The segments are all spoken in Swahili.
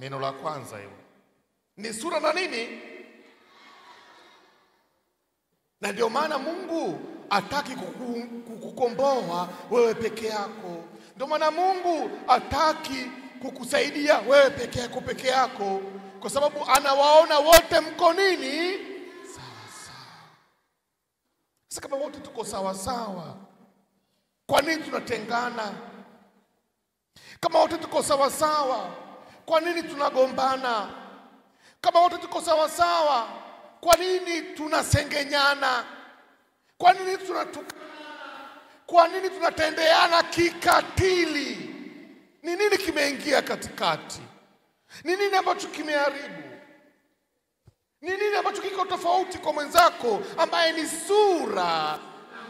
Neno la kwanza hilo ni sura na nini, na ndio maana Mungu ataki kuku- kukukomboa wewe peke yako. Ndio maana Mungu ataki kukusaidia wewe peke yako peke yako, kwa sababu anawaona wote mko nini sawa sawa. Sasa kama wote tuko sawa sawa, kwa nini tunatengana? Kama wote tuko sawa sawa, kwa nini tunagombana? Kama wote tuko sawa sawa, kwa nini tunasengenyana? Kwa nini tunatukana? Kwa nini tunatendeana kikatili? Ni nini kimeingia katikati? Ni nini ambacho kimeharibu? Ni nini ambacho kiko tofauti kwa mwenzako ambaye ni sura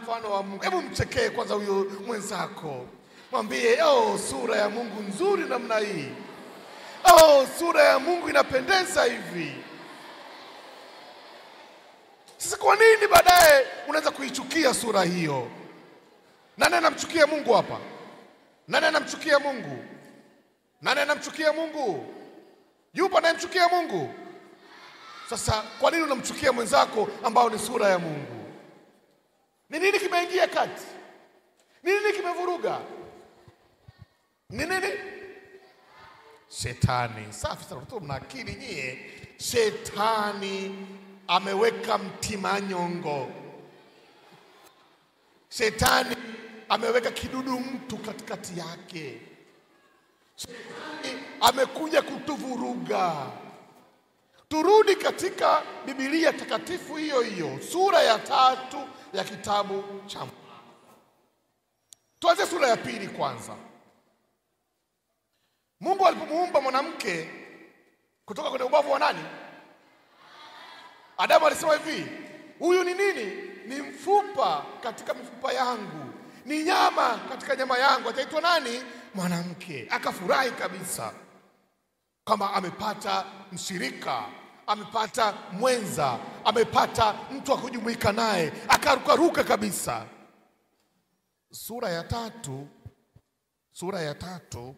mfano wa Mungu? Hebu mchekee kwanza huyo mwenzako, mwambie oh, sura ya Mungu nzuri namna hii. Oh, sura ya Mungu inapendeza hivi. Sasa kwa nini baadaye unaweza kuichukia sura hiyo? Nani anamchukia Mungu hapa? Nani anamchukia Mungu? Nani anamchukia Mungu? Yupo anayemchukia Mungu? Sasa kwa nini unamchukia mwenzako ambao ni sura ya Mungu? Ni nini kimeingia kati? Ni nini kimevuruga? Ni nini? Shetani. Safi sana, watoto mna akili nyie. Shetani ameweka mtima nyongo Shetani ameweka kidudu mtu katikati yake. Shetani amekuja kutuvuruga. Turudi katika Biblia takatifu hiyo hiyo, sura ya tatu ya kitabu cha Mwanzo. Tuanze sura ya pili kwanza. Mungu alipomuumba mwanamke kutoka kwenye ubavu wa nani? Adamu alisema hivi, huyu ni nini? Ni mfupa katika mifupa yangu, ni nyama katika nyama yangu, ataitwa nani? Mwanamke. Akafurahi kabisa kama amepata mshirika, amepata mwenza, amepata mtu wa kujumuika naye, akarukaruka kabisa. Sura ya tatu, sura ya tatu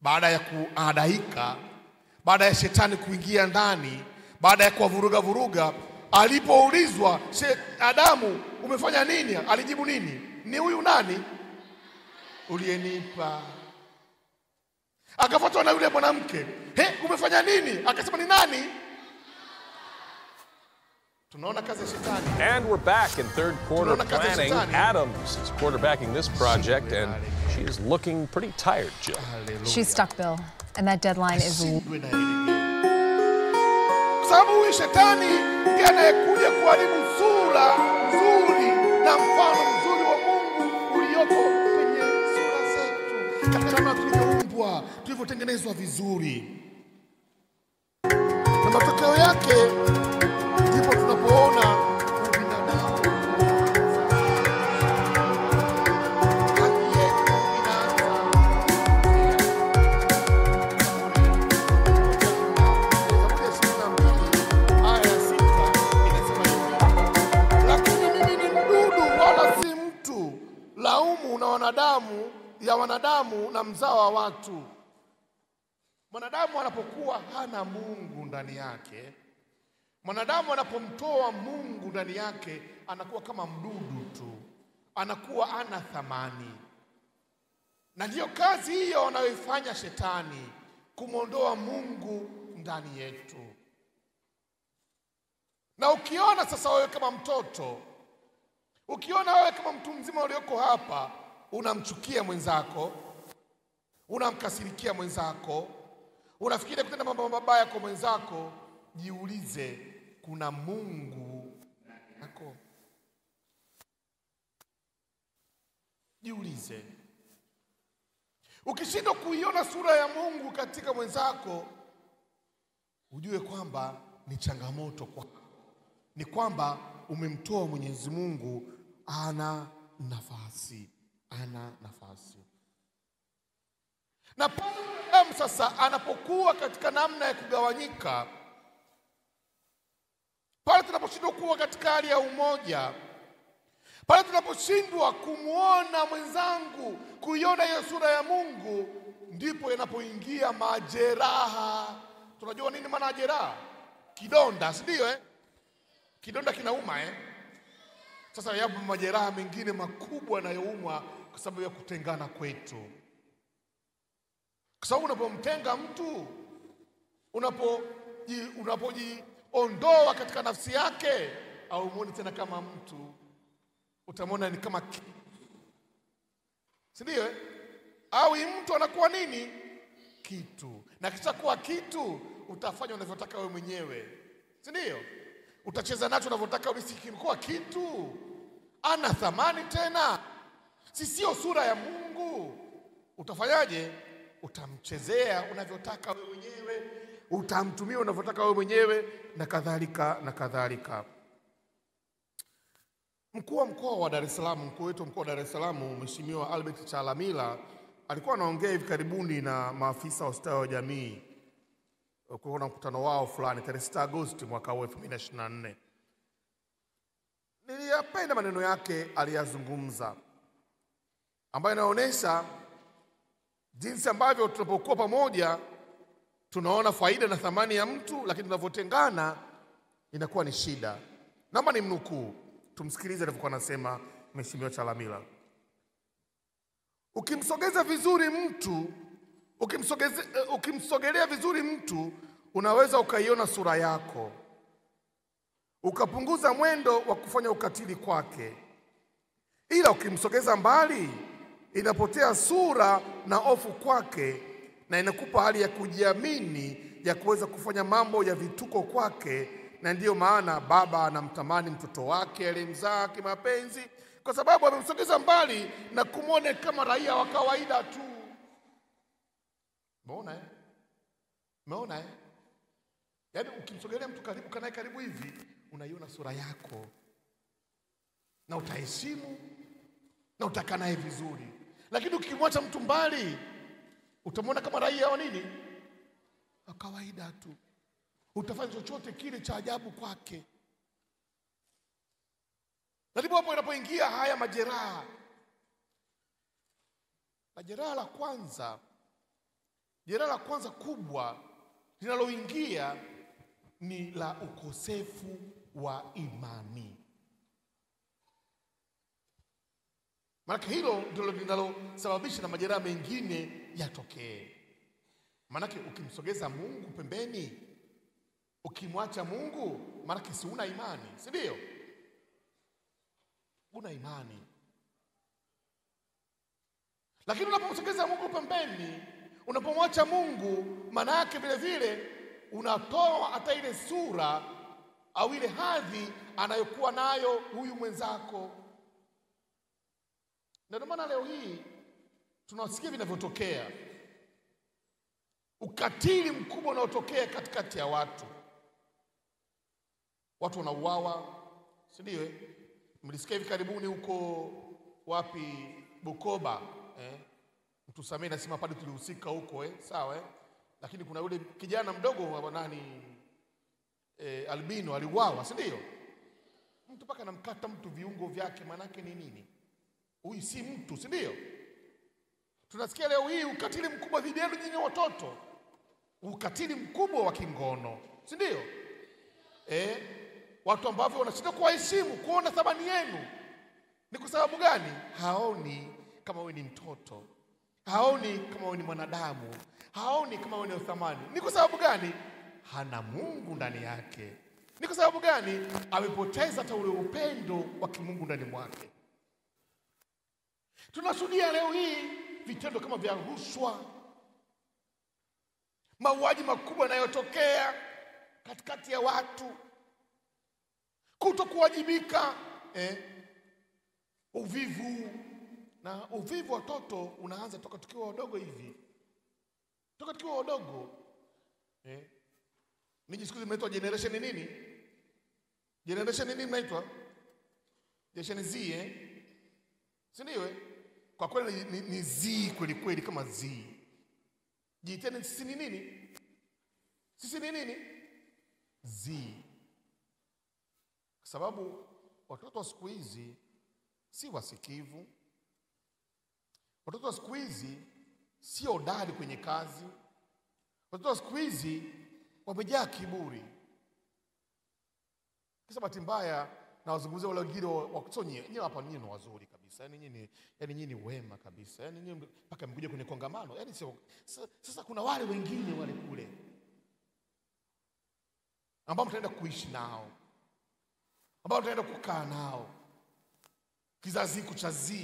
baada ya kuadaika, baada ya shetani kuingia ndani, baada ya kuwavuruga vuruga, alipoulizwa "She- Adamu, umefanya nini? Alijibu nini? Ni huyu nani uliyenipa. Akafuatwa na yule mwanamke, he, umefanya nini? Akasema ni nani? Tunaona kazi ya. And we're back in third quarter Tunaona kazi ya planning. Adams is quarterbacking this project, and she is looking pretty tired, Jill. She's stuck, Bill. And that deadline is Ashindwe na elimu. Kwa sababu huyu shetani ndiye anayekuja kuharibu sura nzuri na mfano mzuri wa Mungu ulioko kwenye sura zetu, katika namna tulivyoumbwa, tulivyotengenezwa vizuri, na matokeo yake wanadamu na mzao wa watu. Mwanadamu anapokuwa hana Mungu ndani yake, mwanadamu anapomtoa Mungu ndani yake, anakuwa kama mdudu tu, anakuwa ana thamani. Na ndiyo kazi hiyo anayoifanya shetani, kumwondoa Mungu ndani yetu. Na ukiona sasa wewe kama mtoto, ukiona wewe kama mtu mzima ulioko hapa, unamchukia mwenzako, unamkasirikia mwenzako, unafikiria kutenda mambo mabaya kwa mwenzako, jiulize, kuna Mungu yako? Jiulize. Ukishindwa kuiona sura ya Mungu katika mwenzako, ujue kwamba ni changamoto kwako, ni kwamba umemtoa Mwenyezi Mungu, ana nafasi, ana nafasi. Na pale sasa anapokuwa katika namna ya kugawanyika, pale tunaposhindwa kuwa katika hali ya umoja, Pale tunaposhindwa kumwona mwenzangu, kuiona hiyo sura ya Mungu, ndipo yanapoingia majeraha. Tunajua nini maana ya jeraha? Kidonda, si ndio? Eh, kidonda kinauma eh? Sasa yapo majeraha mengine makubwa yanayoumwa kwa sababu ya kutengana kwetu, kwa sababu unapomtenga mtu, unapoji unapojiondoa katika nafsi yake, au muone tena kama mtu, utamwona ni kama ki- si ndio? eh? Au mtu anakuwa nini? Kitu, na kisha kuwa kitu, utafanya unavyotaka wewe mwenyewe, si ndio? Utacheza nacho unavyotaka, ulisikikuwa kitu, ana thamani tena, si sio sura ya Mungu. Utafanyaje? Utamchezea unavyotaka wewe mwenyewe, utamtumia unavyotaka wewe mwenyewe, na kadhalika na kadhalika. Mkuu wa mkoa wa Dar es Salaam, mkuu wetu mkoa wa Dar es Salaam, Mheshimiwa Albert Chalamila alikuwa anaongea hivi karibuni na maafisa wa ustawi wa jamii kulikuwa na mkutano wao fulani tarehe 6 Agosti mwaka huu 2024. Niliyapenda maneno yake aliyazungumza, ambayo inaonyesha jinsi ambavyo tunapokuwa pamoja tunaona faida na thamani ya mtu, lakini tunavyotengana inakuwa ni shida. Naomba ni mnukuu, tumsikilize alivyokuwa anasema Mheshimiwa Chalamila. Ukimsogeza vizuri mtu ukimsogeze, eh, ukimsogelea vizuri mtu unaweza ukaiona sura yako, ukapunguza mwendo wa kufanya ukatili kwake, ila ukimsogeza mbali inapotea sura na hofu kwake, na inakupa hali ya kujiamini ya kuweza kufanya mambo ya vituko kwake. Na ndiyo maana baba anamtamani mtoto wake aliyemzaa kimapenzi, kwa sababu amemsogeza mbali na kumwone kama raia wa kawaida tu. Umeona eh? Umeona eh? Yaani ukimsogelea mtu karibu, kanaye karibu hivi, unaiona sura yako na utaheshimu na utakaa naye vizuri, lakini ukimwacha mtu mbali, utamwona kama raia wa nini, wa kawaida tu. Utafanya chochote kile cha ajabu kwake, na ndipo hapo inapoingia haya majeraha. Na jeraha la kwanza Jeraha la kwanza kubwa linaloingia ni la ukosefu wa imani. Maanake hilo ndilo linalosababisha na majeraha mengine yatokee. Maanake ukimsogeza Mungu pembeni, ukimwacha Mungu, maanake si una imani, si ndio? Una imani, lakini unapomsogeza Mungu pembeni unapomwacha Mungu, maana yake vile vile unatoa hata ile sura au ile hadhi anayokuwa nayo huyu mwenzako. Na ndio maana leo hii tunasikia vinavyotokea, ukatili mkubwa unaotokea katikati ya watu, watu wanauawa, si ndio? eh? Mlisikia hivi karibuni huko wapi, Bukoba eh? Mtusamee, nasema pale tulihusika huko eh, sawa eh? Lakini kuna yule kijana mdogo nani eh, albino aliuawa, si ndio? Mtu mpaka anamkata mtu viungo vyake, maanake ni nini? Huyu si mtu, si ndio? Tunasikia leo hii ukatili mkubwa dhidi yenu nyinyi watoto, ukatili mkubwa wa kingono, si ndio? Eh, watu ambavyo wanashinda kuwaheshimu, kuona thamani yenu. Ni kwa sababu gani? Haoni kama wewe ni mtoto haoni kama wewe ni mwanadamu, haoni kama wewe ni thamani. Ni kwa sababu gani? Hana Mungu ndani yake. Ni kwa sababu gani? Amepoteza hata ule upendo wa kimungu ndani mwake. Tunashuhudia leo hii vitendo kama vya rushwa, mauaji makubwa yanayotokea katikati ya watu, kutokuwajibika, eh, uvivu na uvivu watoto unaanza toka tukiwa wadogo hivi, toka tukiwa wadogo eh. Ninyi siku mnaitwa generation nini? Generation nini mnaitwa? Generation Z eh? Si ndio? Kwa kweli ni, ni, ni Z kweli kweli, kama zii. Jiiteni sisi ni nini? Sisi ni nini? Zii, Kwa sababu watoto wa siku hizi si wasikivu. Watoto wa siku hizi si hodari kwenye kazi. Watoto wa siku hizi wamejaa kiburi. Kisa bahati mbaya na wazungumzia wale wengine wa- nyinyi hapa nyinyi ni wazuri kabisa, yani nyinyi ni yani nyinyi ni wema kabisa, yani nyinyi mpaka mkuje kwenye kongamano, yani sio sasa, kuna wale wengine wale kule ambao mtaenda kuishi nao, ambao mtaenda kukaa nao, kizazi hiki cha Z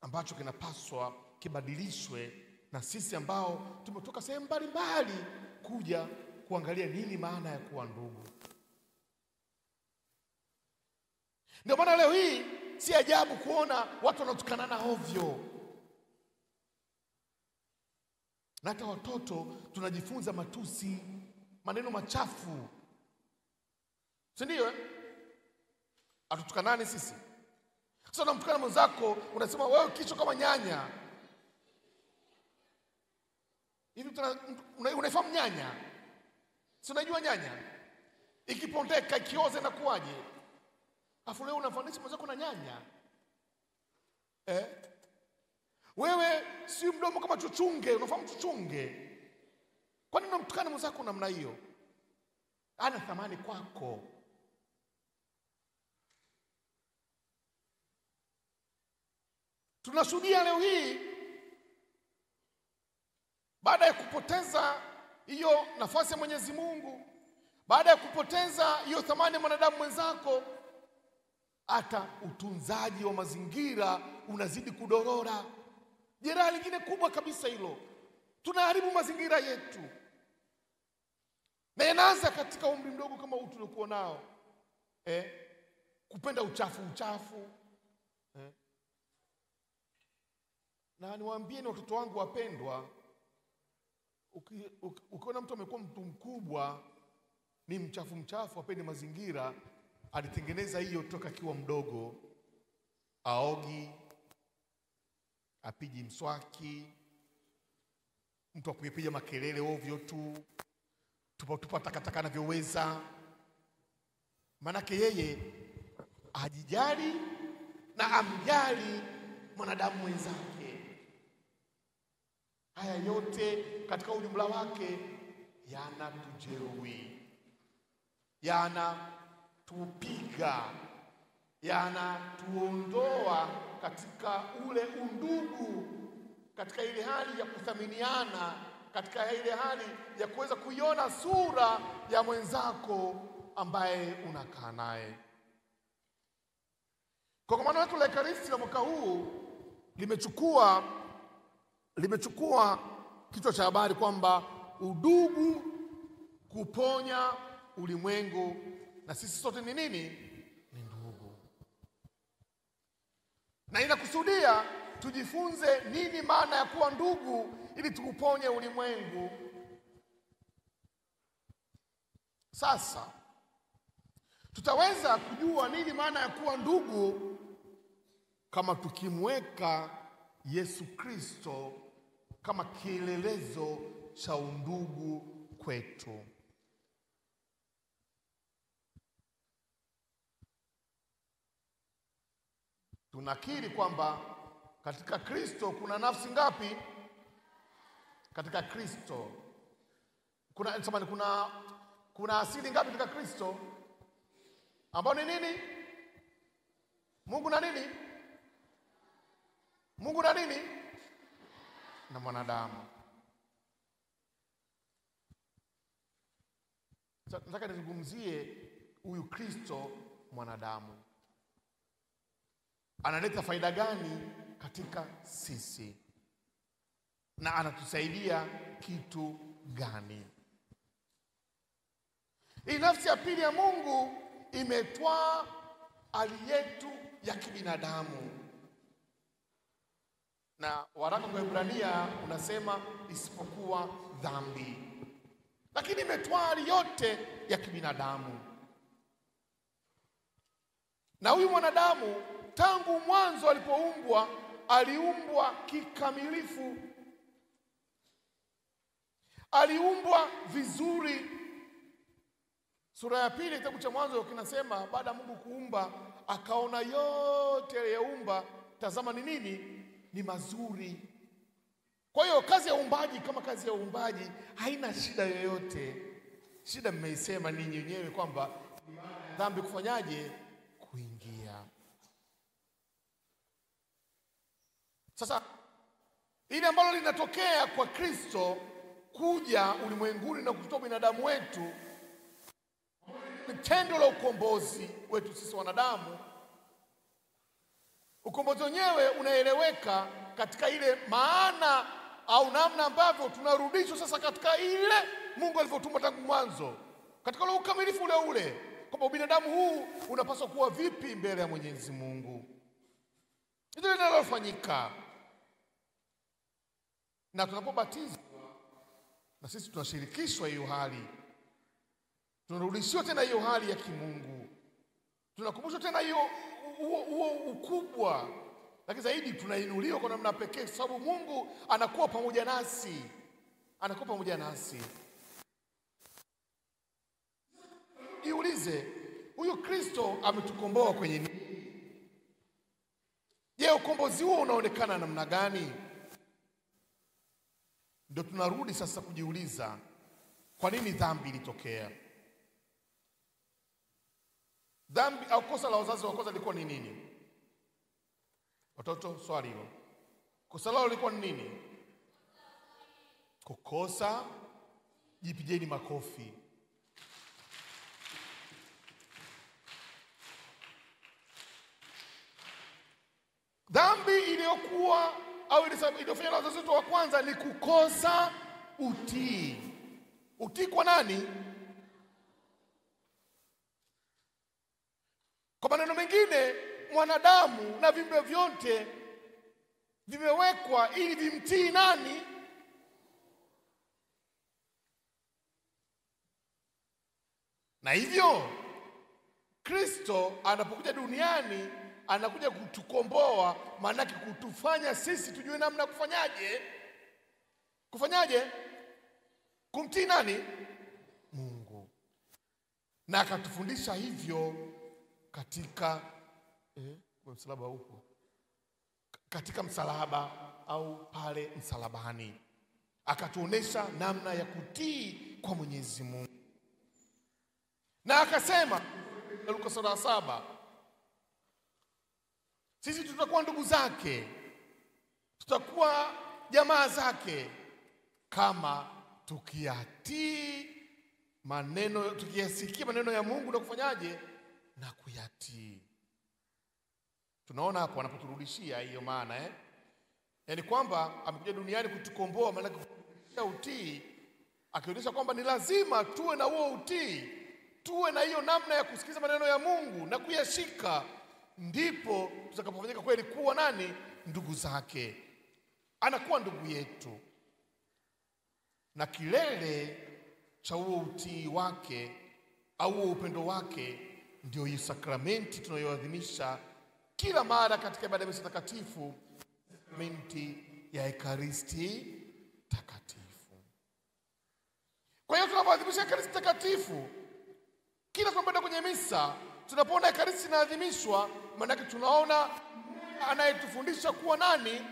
ambacho kinapaswa kibadilishwe na sisi ambao tumetoka sehemu mbalimbali kuja kuangalia nini maana ya kuwa ndugu. Ndio maana leo hii si ajabu kuona watu wanatukanana ovyo, na hata watoto tunajifunza matusi, maneno machafu, si ndio? eh? Hatutukanani sisi. Sasa unamtukana mwenzako, unasema wewe kichwa kama nyanya hivi. Unaifahamu nyanya? Si unajua nyanya ikipondeka ikioza inakuwaje? Afu leo unamfananisha mwenzako na nyanya eh? Wewe si mdomo kama chuchunge, unafahamu chuchunge? Kwa nini unamtukana mwenzako namna hiyo? Ana thamani kwako. Tunashuhudia leo hii baada ya kupoteza hiyo nafasi ya Mwenyezi Mungu, baada ya kupoteza hiyo thamani ya mwanadamu mwenzako, hata utunzaji wa mazingira unazidi kudorora. Jeraha lingine kubwa kabisa hilo, tunaharibu mazingira yetu, na yanaanza katika umri mdogo kama huu tuliokuwa nao eh, kupenda uchafu uchafu eh. Na niwaambieni watoto wangu wapendwa, uki- uki- ukiona mtu amekuwa mtu mkubwa ni mchafu mchafu, apende mazingira, alitengeneza hiyo toka akiwa mdogo, aogi, apiji mswaki, mtu akupiga makelele ovyo tu, tupatupa tupa takataka anavyoweza, maanake yeye ajijali na amjali mwanadamu mwenzake. Haya yote katika ujumla wake yanatujeruhi, yanatupiga, yanatuondoa katika ule undugu, katika ile hali ya kuthaminiana, katika ile hali ya kuweza kuiona sura ya mwenzako ambaye unakaa naye. Kwa Kongamano letu la Ekaristi la mwaka huu limechukua limechukua kichwa cha habari kwamba udugu kuponya ulimwengu, na sisi sote ni nini? Ni ndugu, na inakusudia tujifunze nini maana ya kuwa ndugu ili tuuponye ulimwengu. Sasa tutaweza kujua nini maana ya kuwa ndugu kama tukimweka Yesu Kristo kama kielelezo cha undugu kwetu. Tunakiri kwamba katika Kristo kuna nafsi ngapi? Katika Kristo kuna samani, kuna kuna asili ngapi katika Kristo? Ambao ni nini? Mungu na nini? Mungu na nini? Na mwanadamu. Nataka nizungumzie huyu Kristo mwanadamu, analeta faida gani katika sisi na anatusaidia kitu gani? Hii nafsi ya pili ya Mungu imetwaa hali yetu ya kibinadamu, na waraka kwa Ibrania unasema isipokuwa dhambi, lakini imetwaa hali yote ya kibinadamu. Na huyu mwanadamu tangu mwanzo alipoumbwa, aliumbwa kikamilifu, aliumbwa vizuri. Sura ya pili kitabu cha Mwanzo kinasema baada ya Mungu kuumba akaona yote aliyeumba tazama ni nini? Ni mazuri. Kwa hiyo kazi ya uumbaji kama kazi ya uumbaji haina shida yoyote. Shida mmeisema ninyi wenyewe kwamba dhambi kufanyaje? Kuingia. Sasa ili ambalo linatokea kwa Kristo kuja ulimwenguni na kutoa binadamu wetu ni tendo la ukombozi wetu sisi wanadamu. Ukombozi wenyewe unaeleweka katika ile maana au namna ambavyo tunarudishwa sasa katika ile Mungu alivyotumwa tangu mwanzo, katika ule ukamilifu ule ule, kwamba binadamu huu unapaswa kuwa vipi mbele ya Mwenyezi Mungu. Hilo linalofanyika na tunapobatizwa na sisi tunashirikishwa hiyo hali, tunarudishiwa tena hiyo hali ya kimungu, tunakumbushwa tena hiyo huo ukubwa, lakini zaidi tunainuliwa kwa namna pekee, sababu Mungu anakuwa pamoja nasi, anakuwa pamoja nasi. Jiulize, huyu Kristo ametukomboa kwenye nini? Je, ukombozi huo unaonekana namna gani? Ndio tunarudi sasa kujiuliza kwa nini dhambi ilitokea. Dhambi au kosa la wazazi wa kwanza lilikuwa ni nini? Watoto, swali hilo. Kosa lao lilikuwa ni nini? Kukosa. Jipigeni makofi. Dhambi iliyokuwa au iliyofanywa na wazazi wetu wa kwanza ni kukosa utii. Utii kwa nani? Kwa maneno mengine, mwanadamu na viumbe vyote vimewekwa ili vimtii nani? Na hivyo Kristo anapokuja duniani anakuja kutukomboa, maanake kutufanya sisi tujue namna ya kufanyaje, kufanyaje, kumtii nani? Mungu, na akatufundisha hivyo katika eh, msalaba upo katika msalaba au pale msalabani, akatuonesha namna ya kutii kwa Mwenyezi Mungu, na akasema Luka sura saba sisi tutakuwa ndugu zake, tutakuwa jamaa zake kama tukiyatii maneno, tukiyasikia maneno ya Mungu na kufanyaje na kuyatii. Tunaona hapo anapoturudishia hiyo maana eh? Yaani kwamba amekuja duniani kutukomboa, maana kuturudishia utii, akionyesha kwamba ni lazima tuwe na huo utii, tuwe na hiyo namna ya kusikiza maneno ya Mungu na kuyashika ndipo tutakapofanyika kweli kuwa nani? Ndugu zake. Anakuwa ndugu yetu, na kilele cha huo utii wake au huo upendo wake ndio hii sakramenti tunayoadhimisha kila mara katika ibada ya misa takatifu, sakramenti ya Ekaristi Takatifu. Kwa hiyo tunapoadhimisha Ekaristi Takatifu, kila tunapoenda kwenye misa tunapoona Ekaristi inaadhimishwa, maanake tunaona anayetufundisha kuwa nani?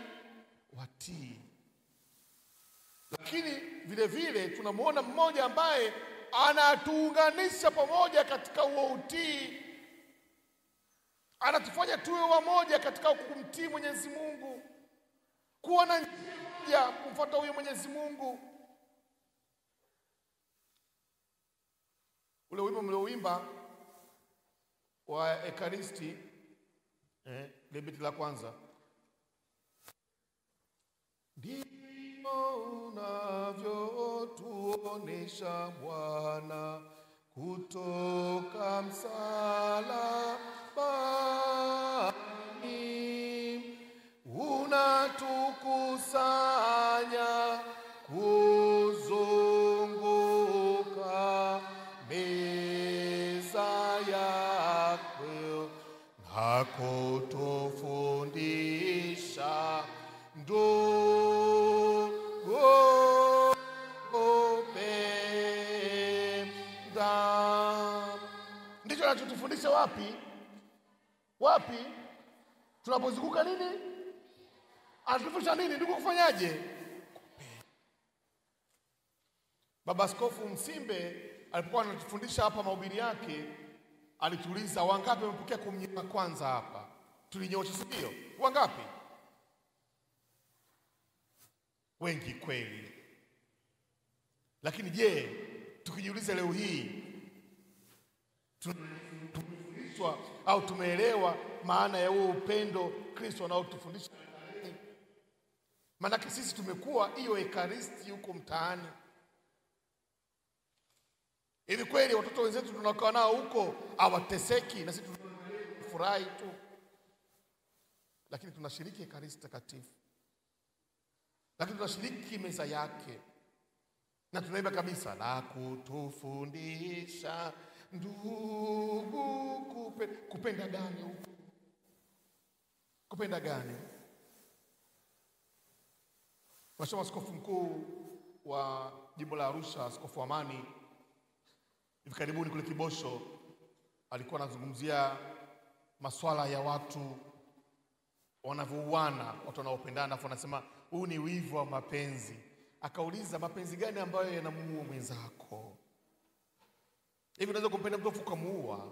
Watii. Lakini vile vile tunamwona mmoja ambaye anatuunganisha pamoja katika huo utii, anatufanya tuwe wamoja katika kumtii Mwenyezi Mungu, kuwa na njia kumfuata huyo Mwenyezi Mungu. Ule wimbo mliouimba wa Ekaristi eh, lebeti la kwanza. Ndivyo unavyotuonesha Bwana wapi? Wapi? Tunapozunguka nini? Anatufundisha nini ndugu, kufanyaje? Baba Askofu Msimbe alipokuwa anatufundisha hapa mahubiri yake, alituuliza wangapi wamepokea kumnyima kwanza hapa? tulinyoosha, si ndio? Wangapi? Wengi kweli. Lakini je, tukijiuliza leo hii tumefundishwa au tumeelewa maana ya huo upendo Kristo anaotufundisha? Maanake sisi tumekuwa hiyo ekaristi huko mtaani. Hivi kweli watoto wenzetu tunakaa nao huko hawateseki na sisi tunafurahi tu, lakini tunashiriki ekaristi takatifu, lakini tunashiriki meza yake na tunaimba kabisa la kutufundisha ndugu kupe, kupenda gani huko? Kupenda gani? Mhashamu Askofu Mkuu wa Jimbo la Arusha, Askofu Amani, hivi karibuni kule Kibosho alikuwa anazungumzia masuala ya watu wanavyouana, watu wanaopendana, afu anasema huu ni wivu wa mapenzi. Akauliza, mapenzi gani ambayo yanamuua mwenzako? Hivi unaweza kumpenda mtu afu ukamuua?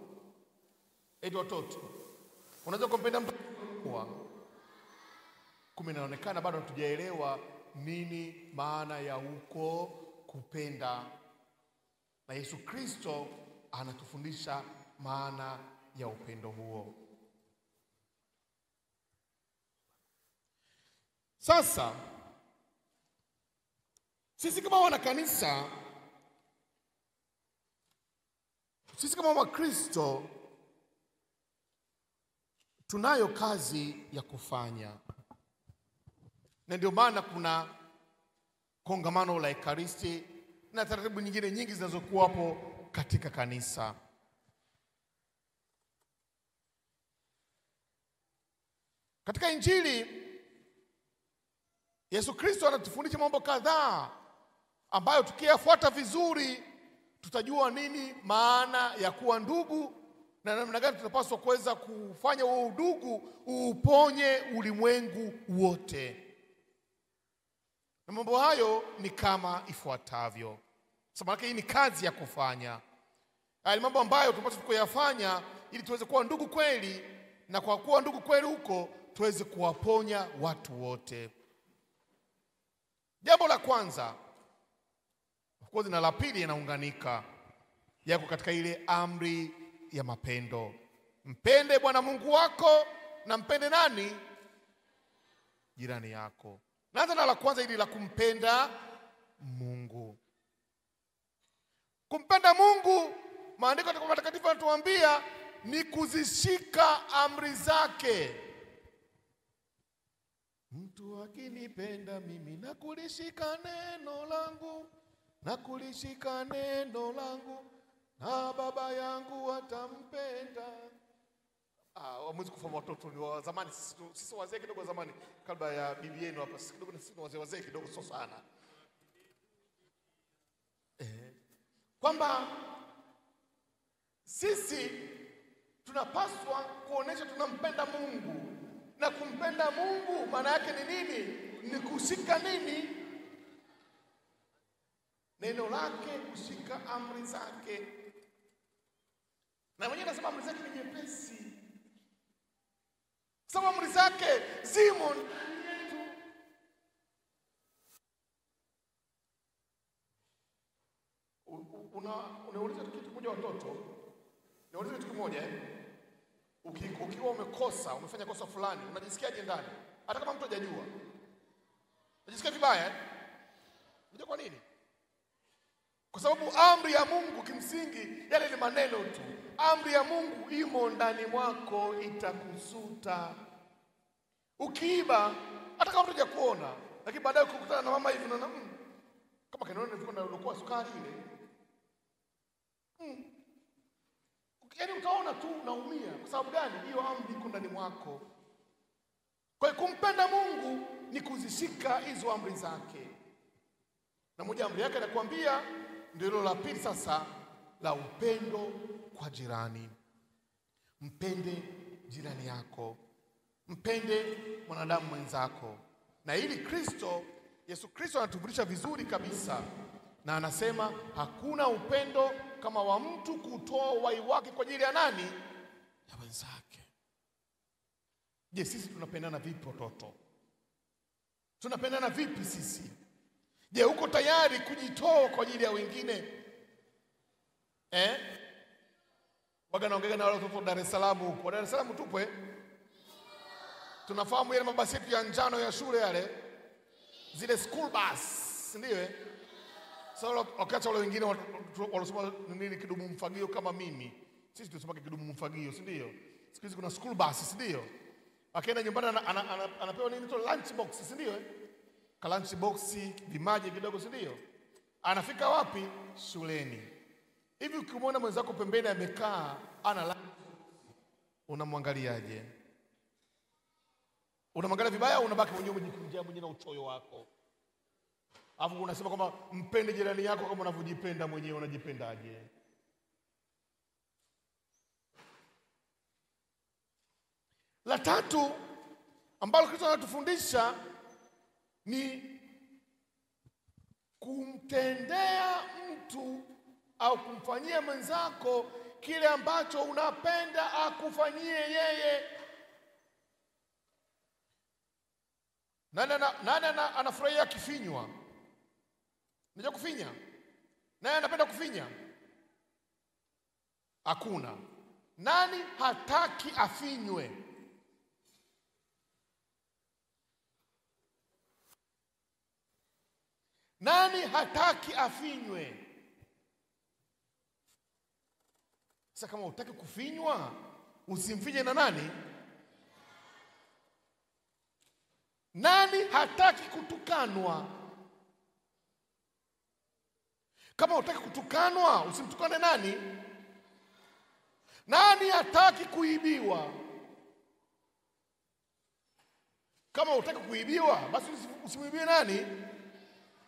Eti watoto, unaweza kumpenda mtu ukamuua? Kumbe inaonekana bado hatujaelewa nini maana ya huko kupenda, na Yesu Kristo anatufundisha maana ya upendo huo. Sasa sisi kama wana kanisa, sisi kama Wakristo tunayo kazi ya kufanya, na ndio maana kuna kongamano la Ekaristi na taratibu nyingine nyingi zinazokuwapo katika kanisa. Katika Injili Yesu Kristo anatufundisha mambo kadhaa ambayo tukiyafuata vizuri tutajua nini maana ya kuwa ndugu na namna gani tunapaswa kuweza kufanya huo udugu uuponye ulimwengu wote. Na mambo hayo ni kama ifuatavyo. Samanake hii ni kazi ya kufanya. Haya ni mambo ambayo tunapaswa kuyafanya ili tuweze kuwa ndugu kweli, na kwa kuwa ndugu kweli huko tuweze kuwaponya watu wote. Jambo la kwanza of course, na la pili inaunganika, yako katika ile amri ya mapendo. Mpende Bwana Mungu wako na mpende nani? Jirani yako. Naanza na la kwanza, ili la kumpenda Mungu. Kumpenda Mungu, maandiko matakatifu yanatuambia ni kuzishika amri zake. Mtu akinipenda mimi na kulishika neno langu na kulishika neno langu na baba yangu atampenda. Ah, wamwezi kufanya watoto ni wa zamani, sisi wazee kidogo zamani, kabla ya bibi yenu hapa, sisi kidogo sisi wazee wazee kidogo, sio sana eh, kwamba sisi tunapaswa kuonesha tunampenda Mungu na kumpenda Mungu maana yake ni nini? Ni kushika nini? Neno lake, kushika amri zake. Na mwenyewe anasema amri zake ni nyepesi, sababu amri zake zimo ndani yetu. Unauliza kitu kimoja, watoto, nauliza kitu kimoja eh? Uki, ukiwa umekosa umefanya kosa fulani unajisikiaje ndani? Hata kama mtu hajajua, unajisikia vibaya eh? Unajua kwa nini? Kwa sababu amri ya Mungu kimsingi yale ni maneno tu. Amri ya Mungu imo ndani mwako, itakusuta. Ukiiba hata kama mtu hajakuona, lakini baadaye ukikutana na mama hivi unaona mm, kama kanaona nilikuwa nalokua sukari ile mm. Yaani utaona tu unaumia. Kwa sababu gani? Hiyo amri iko ndani mwako. Kwa hiyo kumpenda Mungu ni kuzishika hizo amri zake, na moja amri yake anakuambia ndio hilo la pili sasa la upendo kwa jirani. Mpende jirani yako, mpende mwanadamu mwenzako. Na ili Kristo, Yesu Kristo anatufundisha vizuri kabisa, na anasema hakuna upendo kama wa mtu kutoa uhai wake kwa ajili ya nani? Ya wenzake. Je, sisi tunapendana vipi watoto? Tunapendana vipi sisi? Je, uko tayari kujitoa kwa ajili ya wengine eh? Waga naongea na wale watoto Dar es Salaam huko. Dar es Salaam tupo eh? Tunafahamu yale mabasi yetu ya njano ya shule yale, zile school bus, ndio eh? Wale- wakati wale wengine wanasoma nini kidumu mfagio kama mimi, sisi tunasoma kidumu mfagio, si ndio? Siku hizi kuna school bus, si ndio? Akienda nyumbani ana, ana, ana, anapewa nini to lunch box, si ndio eh? Ka boksi, vimaji kidogo, si ndio? Anafika wapi? Shuleni. Hivi ukimwona mwenzako pembeni amekaa ana la unamwangaliaje? Unamwangalia vibaya au unabaki mwenyewe umejikunjia mwenyewe na uchoyo wako? Alafu unasema kwamba mpende jirani yako kama unavyojipenda mwenyewe. Unajipendaje? La tatu ambalo Kristo anatufundisha ni kumtendea mtu au kumfanyia mwenzako kile ambacho unapenda akufanyie yeye. Nani, ana, nani ana, anafurahia akifinywa? Unajua kufinya? Naye anapenda kufinya? Hakuna. Nani hataki afinywe? Nani hataki afinywe? Sasa kama hutaki kufinywa, usimfinye na nani? Nani hataki kutukanwa? Kama hutaki kutukanwa, usimtukane nani? Nani hataki kuibiwa? Kama hutaki kuibiwa, basi usi- usimwibie nani?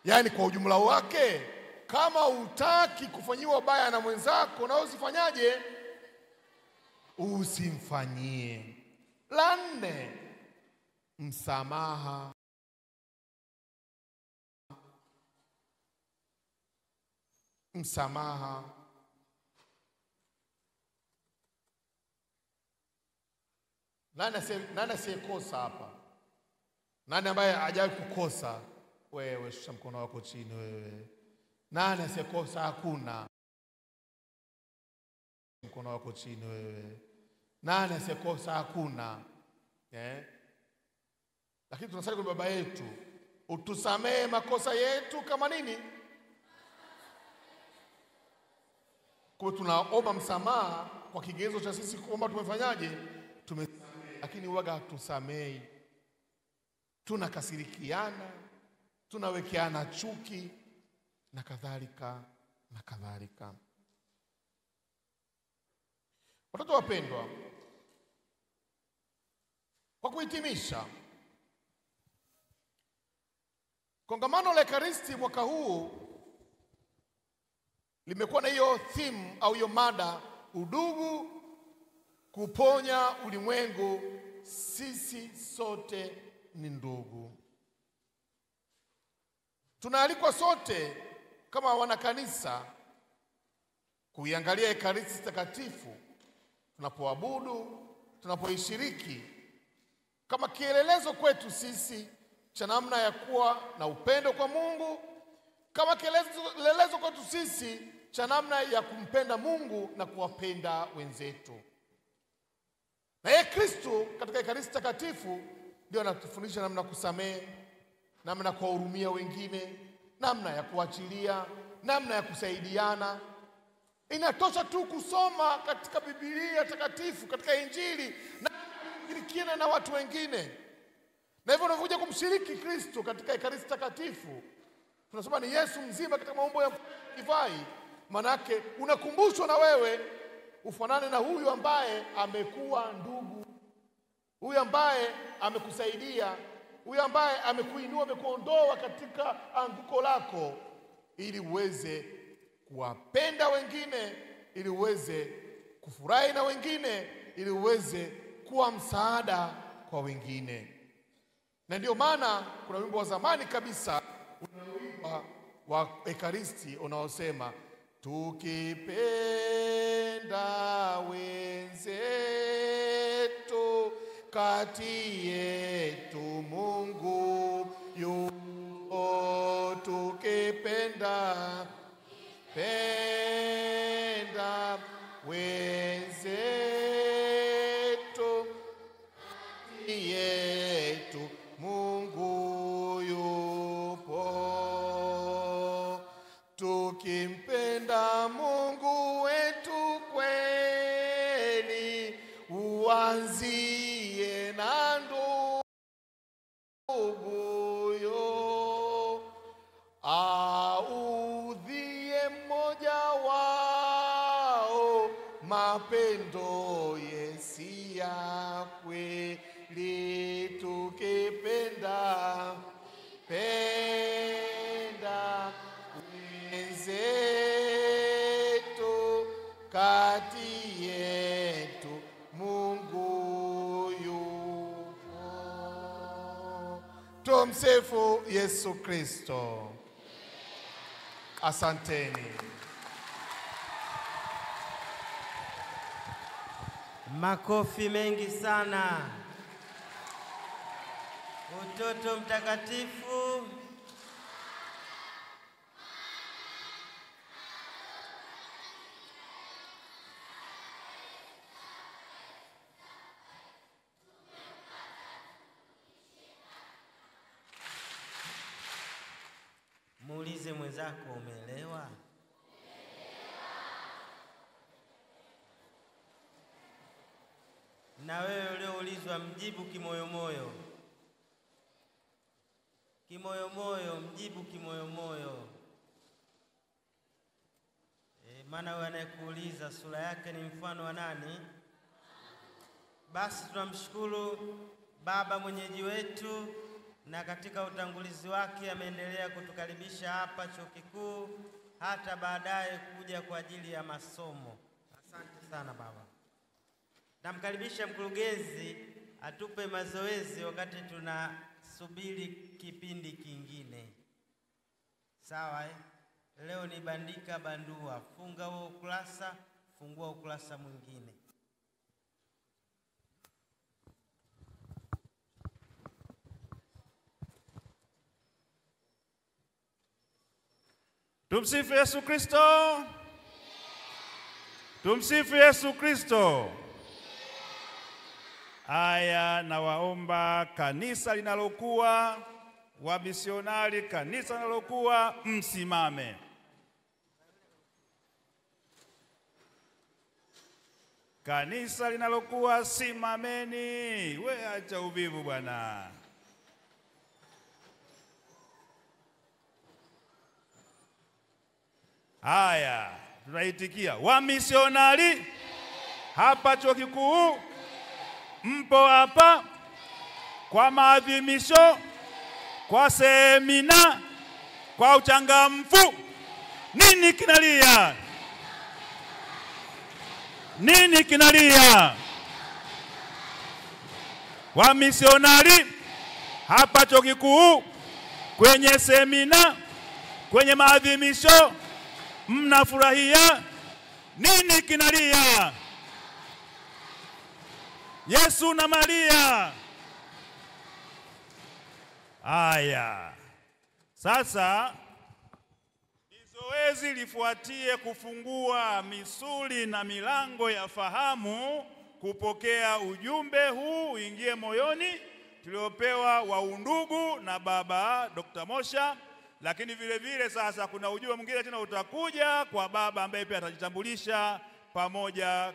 Yaani kwa ujumla wake, kama utaki kufanyiwa baya na mwenzako, na usifanyaje? Usimfanyie. La nne, msamaha. Msamaha. Nani asiye- nani asiyekosa hapa? Nani ambaye hajawahi kukosa? Wewe shusha mkono wako chini wewe. Nani asiyekosa? Hakuna. Mkono wako chini wewe. Nani asiyekosa? Hakuna. Eh? Lakini tunasali kwa baba yetu, utusamehe makosa yetu kama nini? Kwa tunaomba msamaha kwa kigezo cha sisi kuomba tumefanyaje? Tumesamehe, lakini waga hatusamei tunakasirikiana, tunawekeana chuki na kadhalika na kadhalika. Watoto wapendwa, kwa kuhitimisha, kongamano la Ekaristi mwaka huu limekuwa na hiyo theme au hiyo mada, udugu kuponya ulimwengu, sisi sote ni ndugu. Tunaalikwa sote kama wanakanisa kuiangalia Ekaristi takatifu tunapoabudu, tunapoishiriki kama kielelezo kwetu sisi cha namna ya kuwa na upendo kwa Mungu, kama kielelezo kwetu sisi cha namna ya kumpenda Mungu na kuwapenda wenzetu. Na yeye Kristo katika Ekaristi takatifu ndio anatufundisha namna kusamehe, namna ya kuwahurumia wengine, namna ya kuachilia, namna ya kusaidiana. Inatosha tu kusoma katika Biblia takatifu, katika Injili na kushirikiana na watu wengine, na hivyo unavyokuja kumshiriki Kristo katika Ekaristi takatifu, tunasema ni Yesu mzima katika maumbo ya divai. Manake unakumbushwa na wewe ufanane na huyu ambaye amekuwa ndugu, huyu ambaye amekusaidia, huyu ambaye amekuinua, amekuondoa katika anguko lako, ili uweze kuwapenda wengine, ili uweze kufurahi na wengine, ili uweze kuwa msaada kwa wengine. Na ndio maana kuna wimbo wa zamani kabisa unaoimba wa Ekaristi unaosema tukipenda wenzetu kati yetu Mungu Tumsifu Yesu Kristo. Asanteni. Makofi mengi sana. Utoto mtakatifu. Mwenzako umeelewa? Na wewe ulioulizwa mjibu kimoyomoyo, kimoyomoyo, mjibu kimoyomoyo. E, maana huyo anayekuuliza sura yake ni mfano wa nani? Basi tunamshukuru Baba mwenyeji wetu, na katika utangulizi wake ameendelea kutukaribisha hapa chuo kikuu, hata baadaye kuja kwa ajili ya masomo. Asante sana Baba. Namkaribisha mkurugenzi atupe mazoezi wakati tunasubiri kipindi kingine. Sawa eh? Leo ni bandika bandua, funga huo ukurasa, fungua ukurasa mwingine. Tumsifu Yesu Kristo. Tumsifu Yesu Kristo. Aya, nawaomba kanisa linalokuwa wamisionari, kanisa linalokuwa msimame. Kanisa linalokuwa simameni. We acha uvivu bwana. Haya, tunaitikia. Wamisionari hapa chuo kikuu, mpo hapa? Kwa maadhimisho, kwa semina, kwa uchangamfu. Nini kinalia? Nini kinalia? Wamisionari hapa chuo kikuu, kwenye semina, kwenye maadhimisho mnafurahia nini? Kinalia Yesu na Maria. Aya, sasa zoezi lifuatie kufungua misuli na milango ya fahamu, kupokea ujumbe huu uingie moyoni tuliopewa wa undugu na Baba Dr. Mosha lakini vile vile sasa kuna ujumbe mwingine tena utakuja kwa baba ambaye pia atajitambulisha pamoja